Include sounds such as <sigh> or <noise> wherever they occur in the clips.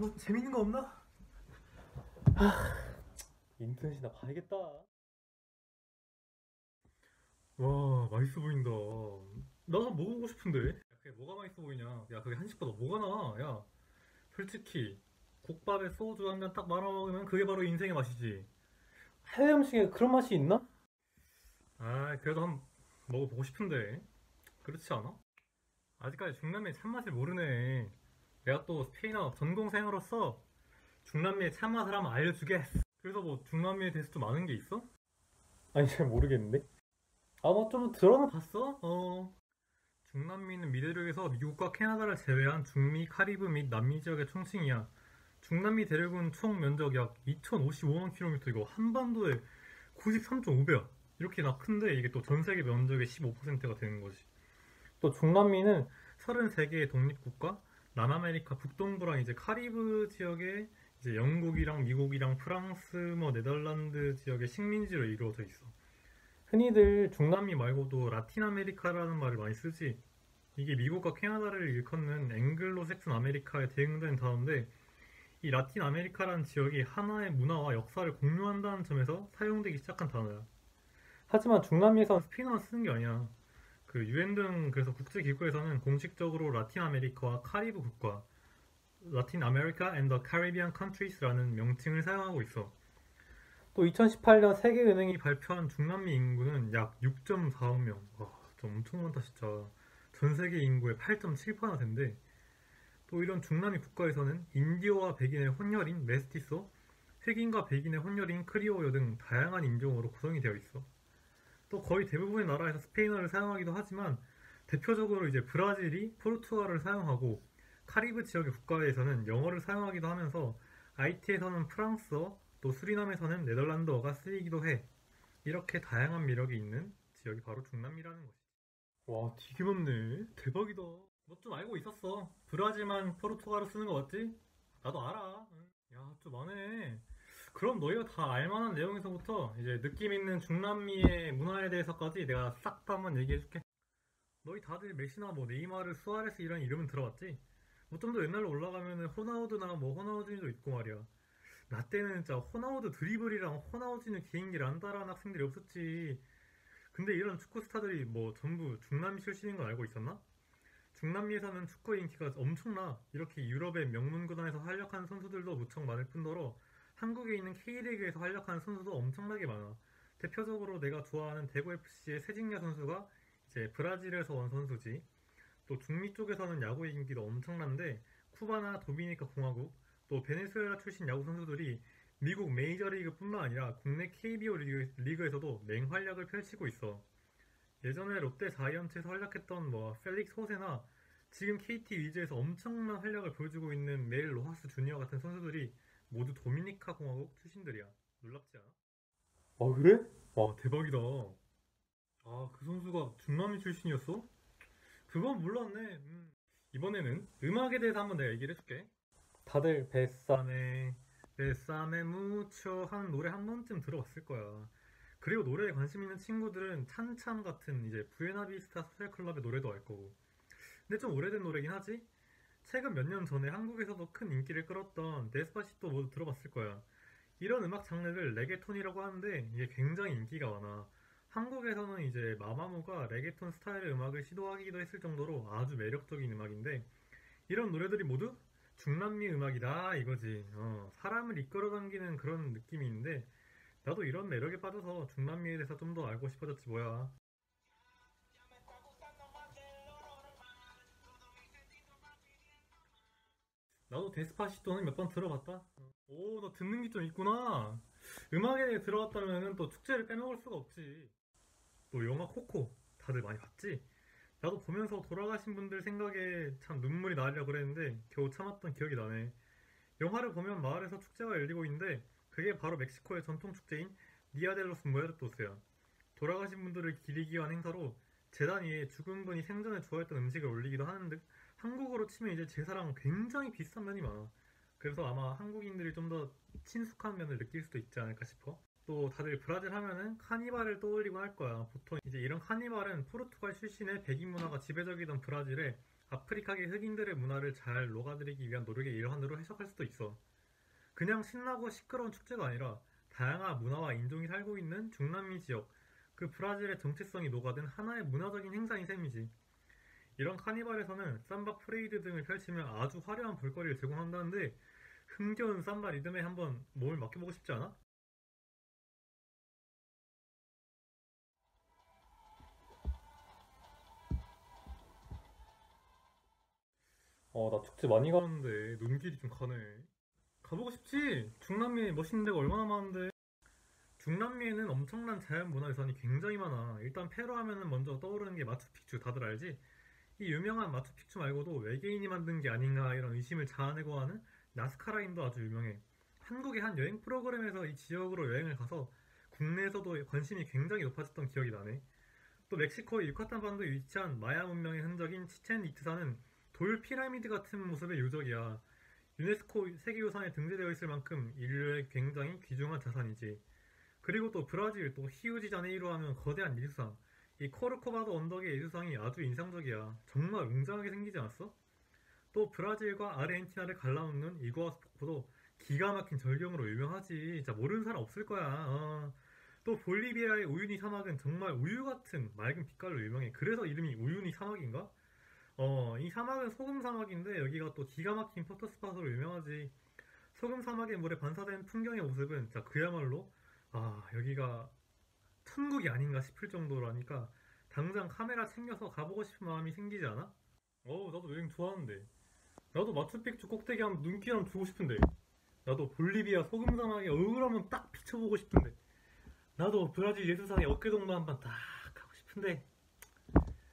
아, 뭐 재밌는 거 없나? 아, 인터넷이나 봐야겠다. 와, 맛있어 보인다. 나 한번 먹어보고 싶은데. 야, 그게 뭐가 맛있어 보이냐? 야, 그게 한식보다 뭐가 나아? 야, 솔직히 국밥에 소주 한 잔 딱 말아 먹으면 그게 바로 인생의 맛이지. 해외 음식에 그런 맛이 있나? 아, 그래도 한번 먹어보고 싶은데. 그렇지 않아? 아직까지 중남미의 참맛을 모르네. 내가 또 스페인어 전공생으로서 중남미의 참맛을 한번 알려주겠어. 그래서 뭐 중남미에 대해서 좀 아는 게 있어? 아니 잘 모르겠는데. 아뭐좀 들어는 봤어? 어. 중남미는 미대륙에서 미국과 캐나다를 제외한 중미, 카리브 및 남미 지역의 총칭이야. 중남미 대륙은 총 면적 약 2,055만 킬로미터이고 한반도의 93.5배야. 이렇게나 큰데 이게 또 전 세계 면적의 15%가 되는 거지. 또 중남미는 33개의 독립국가, 남아메리카 북동부랑 이제 카리브 지역에 이제 영국이랑 미국이랑 프랑스, 뭐 네덜란드 지역의 식민지로 이루어져 있어. 흔히들 중남미 말고도 라틴 아메리카라는 말을 많이 쓰지. 이게 미국과 캐나다를 일컫는 앵글로 색슨 아메리카에 대응된 단어인데 이 라틴 아메리카라는 지역이 하나의 문화와 역사를 공유한다는 점에서 사용되기 시작한 단어야. 하지만 중남미에서는 스페인어만 쓰는 게 아니야. 그 유엔 등 그래서 국제 기구에서는 공식적으로 라틴 아메리카와 카리브 국가 Latin America the Caribbean Countries라는 명칭을 사용하고 있어. 또 2018년 세계은행이 발표한 중남미 인구는 약 6.4억 명. 와, 좀 엄청 많다 진짜. 전 세계 인구의 8.7%나 된대. 또 이런 중남미 국가에서는 인디오와 백인의 혼혈인 메스티소, 흑인과 백인의 혼혈인 크리올 등 다양한 인종으로 구성이 되어 있어. 또 거의 대부분의 나라에서 스페인어를 사용하기도 하지만 대표적으로 이제 브라질이 포르투갈을 사용하고 카리브 지역의 국가에서는 영어를 사용하기도 하면서 아이티에서는 프랑스어, 또 수리남에서는 네덜란드어가 쓰이기도 해. 이렇게 다양한 매력이 있는 지역이 바로 중남미라는 것이지. 와, 되게 많네. 대박이다. 너 좀 알고 있었어. 브라질만 포르투갈어 쓰는 거 맞지? 나도 알아. 응. 야, 좀 많네. 그럼 너희가 다 알만한 내용에서부터 이제 느낌 있는 중남미의 문화에 대해서까지 내가 싹 다 한번 얘기해줄게. 너희 다들 메시나 뭐 네이마르, 수아레스 이런 이름은 들어봤지? 뭐 좀 더 옛날로 올라가면은 호나우드나 뭐 호나우진도 있고 말이야. 나 때는 진짜 호나우드 드리블이랑 호나우진을 개인기를 안다라는 학생들이 없었지. 근데 이런 축구 스타들이 뭐 전부 중남미 출신인 건 알고 있었나? 중남미에서는 축구 인기가 엄청나. 이렇게 유럽의 명문 구단에서 활약한 선수들도 무척 많을 뿐더러 한국에 있는 K리그에서 활약하는 선수도 엄청나게 많아. 대표적으로 내가 좋아하는 대구FC의 세징야 선수가 이제 브라질에서 온 선수지. 또 중미 쪽에서는 야구 인기도 엄청난데 쿠바나 도미니카 공화국 또 베네수엘라 출신 야구 선수들이 미국 메이저리그뿐만 아니라 국내 KBO 리그, 리그 에서도 맹활약을 펼치고 있어. 예전에 롯데 자이언츠에서 활약했던 뭐 펠릭스 호세나 지금 KT 위즈에서 엄청난 활약을 보여주고 있는 멜 로하스 주니어 같은 선수들이 모두 도미니카 공화국 출신들이야. 놀랍지 않아? 아 그래? 와 대박이다. 아 그 선수가 중남미 출신이었어? 그건 몰랐네. 음. 이번에는 음악에 대해서 한번 내가 얘기를 해줄게. 다들 Bésame Bésame Mucho 하는 노래 한 번쯤 들어봤을 거야. 그리고 노래에 관심 있는 친구들은 Chan Chan 같은 이제 Buena Vista Social Club의 노래도 알 거고. 근데 좀 오래된 노래긴 하지? 최근 몇 년 전에 한국에서도 큰 인기를 끌었던 Despacito 모두 들어봤을 거야. 이런 음악 장르를 레게톤이라고 하는데 이게 굉장히 인기가 많아. 한국에서는 이제 마마무가 레게톤 스타일의 음악을 시도하기도 했을 정도로 아주 매력적인 음악인데 이런 노래들이 모두 중남미 음악이다 이거지. 어, 사람을 이끌어당기는 그런 느낌이 있는데 나도 이런 매력에 빠져서 중남미에 대해서 좀 더 알고 싶어졌지 뭐야. 나도 데스파시토는 몇 번 들어봤다. 오, 너 듣는 게 좀 있구나. 음악에 들어갔다면 또 축제를 빼먹을 수가 없지. 또 영화 코코 다들 많이 봤지? 나도 보면서 돌아가신 분들 생각에 참 눈물이 나려고 그랬는데 겨우 참았던 기억이 나네. 영화를 보면 마을에서 축제가 열리고 있는데 그게 바로 멕시코의 전통 축제인 니아델로스 무에르토스야. 돌아가신 분들을 기리기 위한 행사로 재단 위에 죽은 분이 생전에 좋아했던 음식을 올리기도 하는 듯 한국어로 치면 이제 제사랑 굉장히 비슷한 면이 많아. 그래서 아마 한국인들이 좀 더 친숙한 면을 느낄 수도 있지 않을까 싶어. 또 다들 브라질 하면은 카니발을 떠올리곤 할 거야. 보통 이제 이런 카니발은 포르투갈 출신의 백인 문화가 지배적이던 브라질에 아프리카계 흑인들의 문화를 잘 녹아들이기 위한 노력의 일환으로 해석할 수도 있어. 그냥 신나고 시끄러운 축제가 아니라 다양한 문화와 인종이 살고 있는 중남미 지역, 그 브라질의 정체성이 녹아든 하나의 문화적인 행사인 셈이지. 이런 카니발에서는 삼바 퍼레이드 등을 펼치며 아주 화려한 볼거리를 제공한다는데 흥겨운 삼바 리듬에 한번 몸을 맡겨보고 싶지 않아? 어, 나 축제 많이 가는데 눈길이 좀 가네. 가보고 싶지? 중남미에 멋있는 데가 얼마나 많은데. 중남미에는 엄청난 자연 문화유산이 굉장히 많아. 일단 페루 하면은 먼저 떠오르는 게 마추픽추 다들 알지? 이 유명한 마추픽추 말고도 외계인이 만든 게 아닌가 이런 의심을 자아내고 하는 나스카라인도 아주 유명해. 한국의 한 여행 프로그램에서 이 지역으로 여행을 가서 국내에서도 관심이 굉장히 높아졌던 기억이 나네. 또 멕시코의 유카탄 반도에 위치한 마야 문명의 흔적인 치첸 이트사는 돌 피라미드 같은 모습의 유적이야. 유네스코 세계유산에 등재되어 있을 만큼 인류의 굉장히 귀중한 자산이지. 그리고 또 브라질 또 히우지자네이루 하면 거대한 예수상. 이 코르코바도 언덕의 예수상이 아주 인상적이야. 정말 웅장하게 생기지 않았어? 또 브라질과 아르헨티나를 갈라놓는 이구아수 폭포도 기가 막힌 절경으로 유명하지. 진짜 모르는 사람 없을 거야. 어. 또 볼리비아의 우유니 사막은 정말 우유 같은 맑은 빛깔로 유명해. 그래서 이름이 우유니 사막인가? 어, 이 사막은 소금 사막인데 여기가 또 기가 막힌 포토 스팟으로 유명하지. 소금 사막의 물에 반사된 풍경의 모습은 진짜 그야말로 아, 여기가 천국이 아닌가 싶을 정도라니까 당장 카메라 챙겨서 가보고 싶은 마음이 생기지 않아? 어우, 나도 여행 좋아하는데. 나도 마추픽추 꼭대기 한번 눈길 한번 주고 싶은데. 나도 볼리비아 소금 사막에 얼굴 딱 비춰보고 싶은데. 나도 브라질 예수상에 어깨동무 한번 딱 하고 싶은데.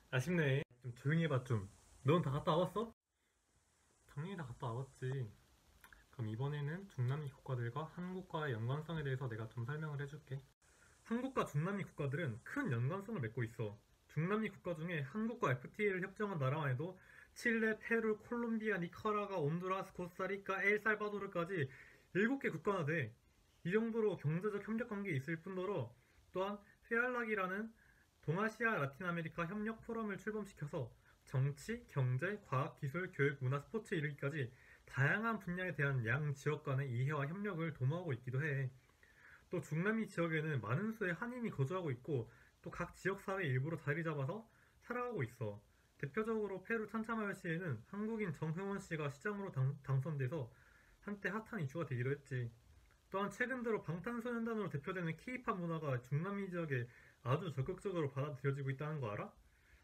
아쉽네. 좀 조용히 해봐 좀. 넌 다 갔다 와봤어? 당연히 다 갔다 와봤지. 그럼 이번에는 중남미 국가들과 한국과의 연관성에 대해서 내가 좀 설명을 해줄게. 한국과 중남미 국가들은 큰 연관성을 맺고 있어. 중남미 국가 중에 한국과 FTA를 협정한 나라만 해도 칠레, 페루, 콜롬비아, 니카라과, 온두라스, 코스타리카, 엘살바도르까지 7개 국가나 돼. 이 정도로 경제적 협력 관계에 있을 뿐더러 또한 FEALAC이라는 동아시아 라틴 아메리카 협력 포럼을 출범시켜서 정치, 경제, 과학, 기술, 교육, 문화, 스포츠에 이르기까지 다양한 분야에 대한 양 지역 간의 이해와 협력을 도모하고 있기도 해. 또 중남미 지역에는 많은 수의 한인이 거주하고 있고 또 각 지역 사회 일부로 자리 잡아서 살아가고 있어. 대표적으로 페루 찬차마요 시에는 한국인 정흥원 씨가 시장으로 당, 당선돼서 한때 핫한 이슈가 되기도 했지. 또한 최근 들어 방탄소년단으로 대표되는 K-팝 문화가 중남미 지역에 아주 적극적으로 받아들여지고 있다는 거 알아?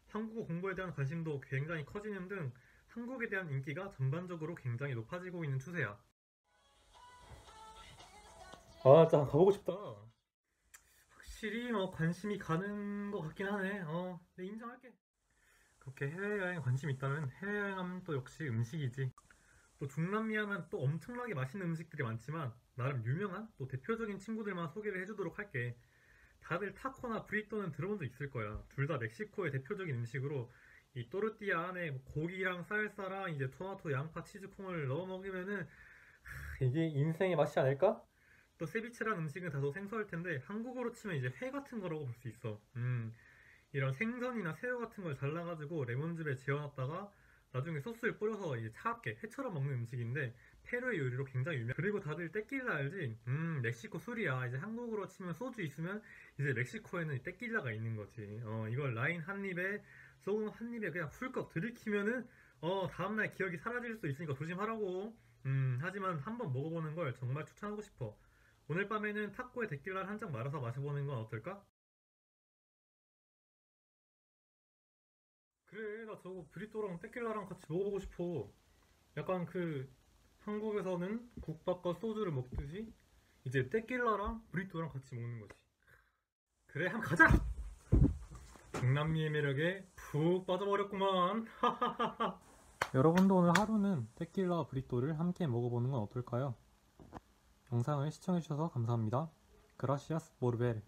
한국어 공부에 대한 관심도 굉장히 커지는 등 한국에 대한 인기가 전반적으로 굉장히 높아지고 있는 추세야. 아, 진짜 가보고 싶다. 확실히 뭐 관심이 가는 것 같긴 하네. 어, 네, 인정할게. 그렇게 해외여행 관심 있다면 해외여행하면 또 역시 음식이지. 또 중남미 하면 또 엄청나게 맛있는 음식들이 많지만 나름 유명한 또 대표적인 친구들만 소개를 해주도록 할게. 다들 타코나 브리또는 들어본 적 있을 거야. 둘 다 멕시코의 대표적인 음식으로 이 또르띠아 안에 뭐 고기랑 쌀쌀랑 이제 토마토, 양파, 치즈콩을 넣어 먹으면은 하, 이게 인생의 맛이 아닐까? 또 세비체란 음식은 다소 생소할 텐데 한국어로 치면 이제 회 같은 거라고 볼 수 있어. 음, 이런 생선이나 새우 같은 걸 잘라가지고 레몬즙에 재워놨다가 나중에 소스를 뿌려서 이제 차갑게 회처럼 먹는 음식인데 페루의 요리로 굉장히 유명. 그리고 다들 떼끼라 알지? 음, 멕시코 술이야. 이제 한국으로 치면 소주 있으면 이제 멕시코에는 떼끼라가 있는 거지. 어, 이걸 라인 한 입에 소금 한 입에 그냥 훌꺽 들이키면은 어 다음날 기억이 사라질 수 있으니까 조심하라고. 음, 하지만 한번 먹어보는 걸 정말 추천하고 싶어. 오늘 밤에는 타코에 데킬라를 한 잔 말아서 마셔보는 건 어떨까? 그래, 나 저거 브리또랑 테킬라랑 같이 먹어보고 싶어. 약간 그 한국에서는 국밥과 소주를 먹듯이 이제 테킬라랑 브리또랑 같이 먹는 거지. 그래, 한번 가자! 중남미의 매력에 푹 빠져버렸구만. <laughs> 여러분도 오늘 하루는 테킬라와 브리또를 함께 먹어보는 건 어떨까요? 영상을 시청해주셔서 감사합니다. 그라시아스 모르베르